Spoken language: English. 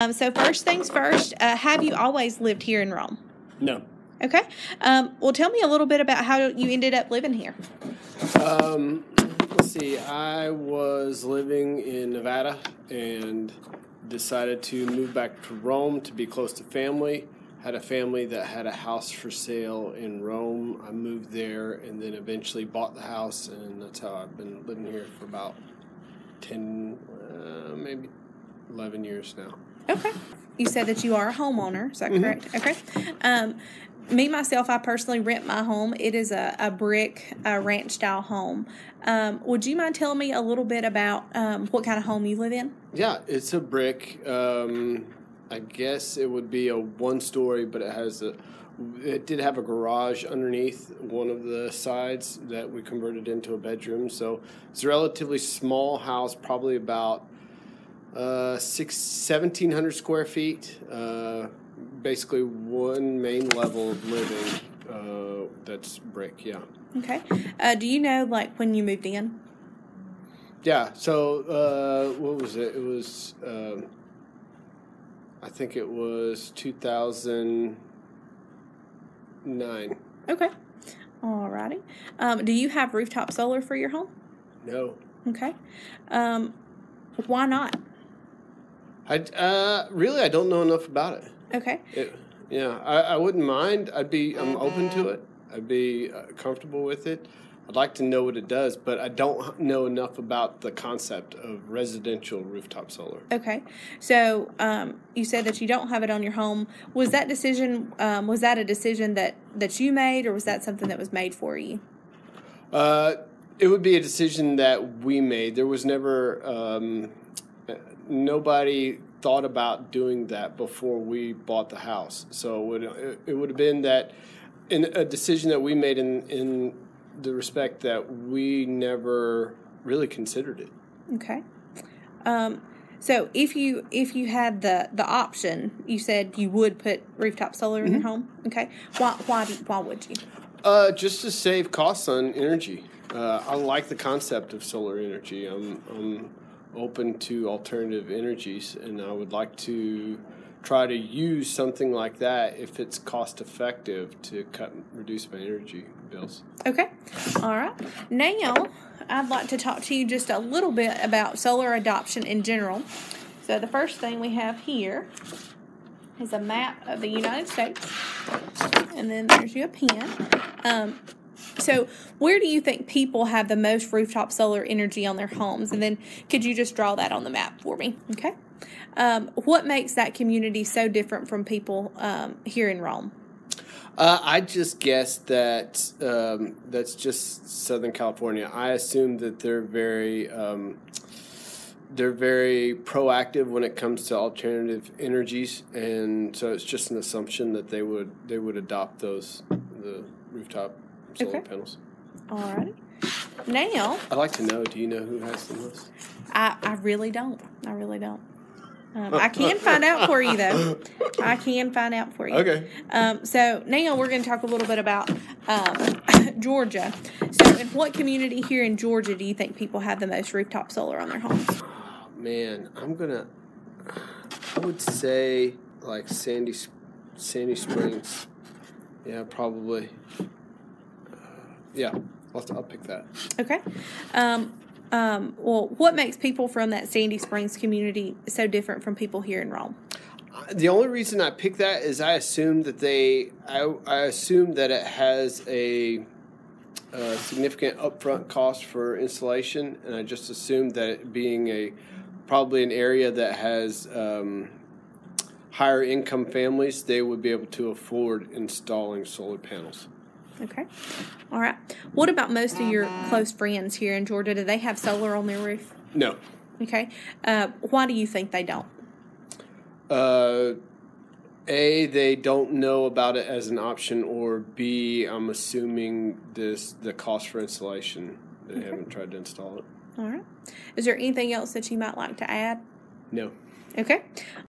Um, so first things first, uh, have you always lived here in Rome? No. Okay. Um, well, tell me a little bit about how you ended up living here. Um, let's see. I was living in Nevada and decided to move back to Rome to be close to family. Had a family that had a house for sale in Rome. I moved there and then eventually bought the house, and that's how I've been living here for about 10, uh, maybe 11 years now. Okay. You said that you are a homeowner. Is that Mhm. correct? Okay. Um, me myself, I personally rent my home. It is a, a brick uh, ranch style home. Um, would you mind telling me a little bit about um, what kind of home you live in? Yeah, it's a brick. Um, I guess it would be a one story, but it has a. It did have a garage underneath one of the sides that we converted into a bedroom. So it's a relatively small house, probably about uh, six, 1,700 square feet. Uh, basically, one main level of living uh, that's brick, yeah. Okay. Uh, do you know, like, when you moved in? Yeah. So uh, what was it? It was. Um, I think it was two thousand nine. Okay. Alrighty. Um, do you have rooftop solar for your home? No. Okay. Um, why not? I uh, really I don't know enough about it. Okay. it yeah, I, I wouldn't mind. I'd be I'm open to it. I'd be uh, comfortable with it. I'd like to know what it does, but I don't know enough about the concept of residential rooftop solar. Okay. So um, you said that you don't have it on your home. Was that decision? Um, was that a decision that that you made, or was that something that was made for you? Uh, it would be a decision that we made. There was never um, nobody thought about doing that before we bought the house. So it would, it would have been that in a decision that we made in in the respect that we never really considered it. Okay. Um, so if you if you had the the option, you said you would put rooftop solar in your home. Okay. Why why do, why would you? Uh, just to save costs on energy. Uh, I like the concept of solar energy. I'm, I'm open to alternative energies, and I would like to try to use something like that if it's cost effective to cut reduce my energy bills. Okay. All right. Now, I'd like to talk to you just a little bit about solar adoption in general. So, the first thing we have here is a map of the United States, and then there's your pen. Um, so, where do you think people have the most rooftop solar energy on their homes? And then, could you just draw that on the map for me? Okay. Um, what makes that community so different from people um, here in Rome? Uh, I just guess that um, that's just Southern California. I assume that they're very um, they're very proactive when it comes to alternative energies, and so it's just an assumption that they would they would adopt those the rooftop solar Okay. panels. All right. Now, I'd like to know. Do you know who has the most? I, I really don't. I really don't. Um, I can find out for you though. I can find out for you. Okay. Um, so now we're going to talk a little bit about um, Georgia. So, in what community here in Georgia do you think people have the most rooftop solar on their homes? Man, I'm gonna. I would say like Sandy, Sandy Springs. Yeah, probably. Uh, yeah, I'll, I'll pick that. Okay. Um, um, well, what makes people from that Sandy Springs community so different from people here in Rome? The only reason I picked that is I assume that they. I, I assume that it has a, a significant upfront cost for installation, and I just assumed that it being a probably an area that has um, higher income families, they would be able to afford installing solar panels. Okay. All right. What about most of your close friends here in Georgia? Do they have solar on their roof? No. Okay. Uh, why do you think they don't? Uh, a, they don't know about it as an option, or B, I'm assuming this the cost for installation. They Okay. haven't tried to install it. All right. Is there anything else that you might like to add? No. Okay.